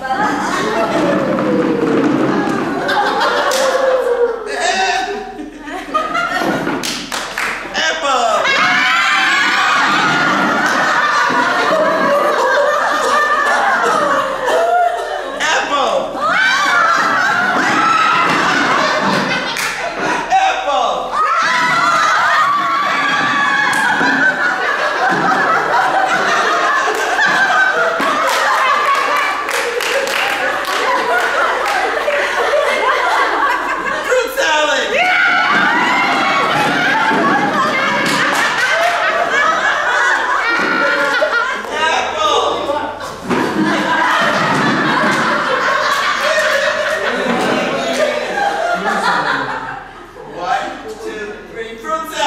完 了 from